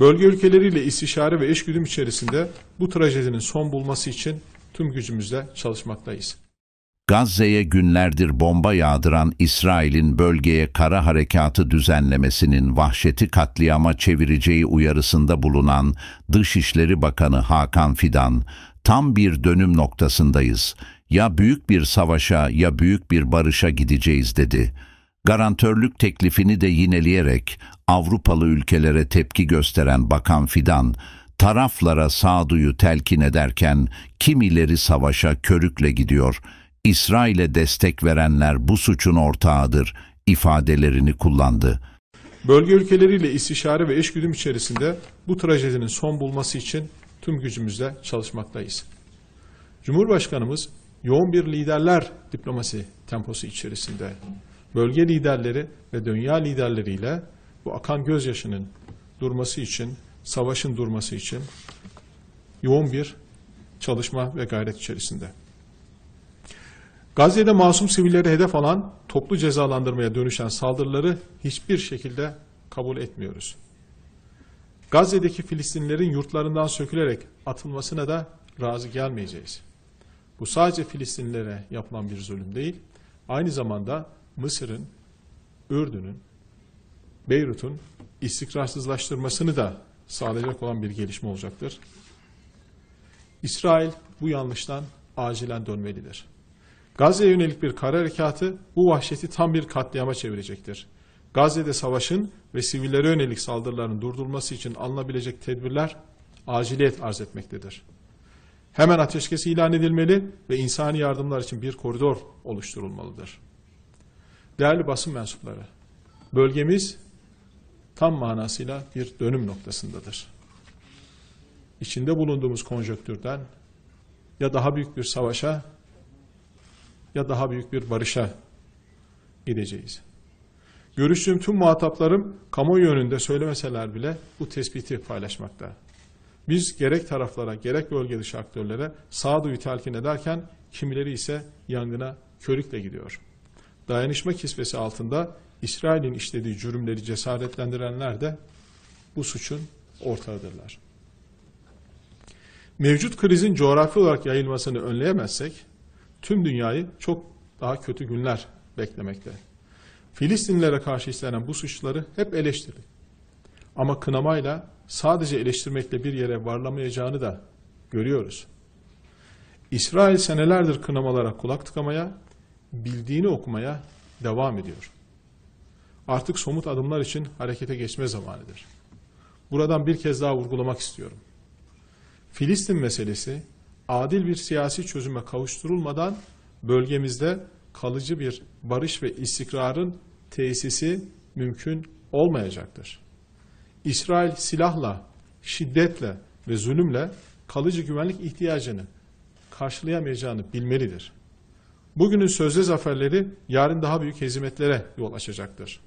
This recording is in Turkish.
Bölge ülkeleriyle istişare ve eşgüdüm içerisinde bu trajedinin son bulması için tüm gücümüzle çalışmaktayız. Gazze'ye günlerdir bomba yağdıran İsrail'in bölgeye kara harekatı düzenlemesinin vahşeti katliama çevireceği uyarısında bulunan Dışişleri Bakanı Hakan Fidan, tam bir dönüm noktasındayız. Ya büyük bir savaşa ya büyük bir barışa gideceğiz dedi. Garantörlük teklifini de yineleyerek Avrupalı ülkelere tepki gösteren Bakan Fidan, taraflara sağduyu telkin ederken kimileri savaşa körükle gidiyor, İsrail'e destek verenler bu suçun ortağıdır ifadelerini kullandı. Bölge ülkeleriyle istişare ve eşgüdüm içerisinde bu trajedinin son bulması için tüm gücümüzle çalışmaktayız. Cumhurbaşkanımız yoğun bir liderler diplomasi temposu içerisinde bölge liderleri ve dünya liderleriyle bu akan gözyaşının durması için, savaşın durması için yoğun bir çalışma ve gayret içerisinde. Gazze'de masum sivilleri hedef alan toplu cezalandırmaya dönüşen saldırıları hiçbir şekilde kabul etmiyoruz. Gazze'deki Filistinlilerin yurtlarından sökülerek atılmasına da razı gelmeyeceğiz. Bu sadece Filistinlilere yapılan bir zulüm değil, aynı zamanda Mısır'ın, Ürdün'ün, Beyrut'un istikrarsızlaştırmasını da sağlayacak olan bir gelişme olacaktır. İsrail bu yanlıştan acilen dönmelidir. Gazze'ye yönelik bir kara harekatı bu vahşeti tam bir katliama çevirecektir. Gazze'de savaşın ve sivillere yönelik saldırıların durdurulması için alınabilecek tedbirler aciliyet arz etmektedir. Hemen ateşkes ilan edilmeli ve insani yardımlar için bir koridor oluşturulmalıdır. Değerli basın mensupları, bölgemiz tam manasıyla bir dönüm noktasındadır. İçinde bulunduğumuz konjöktürden ya daha büyük bir savaşa ya daha büyük bir barışa gideceğiz. Görüştüğüm tüm muhataplarım kamuoyu önünde söylemeseler bile bu tespiti paylaşmakta. Biz gerek taraflara gerek bölge dışı aktörlere sağduyu telkin ederken kimileri ise yangına körükle gidiyor. Dayanışma kisvesi altında İsrail'in işlediği cürümleri cesaretlendirenler de bu suçun ortağıdırlar. Mevcut krizin coğrafi olarak yayılmasını önleyemezsek tüm dünyayı çok daha kötü günler beklemekte. Filistinlilere karşı işlenen bu suçları hep eleştirdik. Ama kınamayla sadece eleştirmekle bir yere varlamayacağını da görüyoruz. İsrail senelerdir kınamalara kulak tıkamaya, bildiğini okumaya devam ediyor. Artık somut adımlar için harekete geçme zamanıdır. Buradan bir kez daha vurgulamak istiyorum. Filistin meselesi adil bir siyasi çözüme kavuşturulmadan bölgemizde kalıcı bir barış ve istikrarın tesisi mümkün olmayacaktır. İsrail silahla, şiddetle ve zulümle kalıcı güvenlik ihtiyacını karşılayamayacağını bilmelidir. Bugünün sözde zaferleri yarın daha büyük hezimetlere yol açacaktır.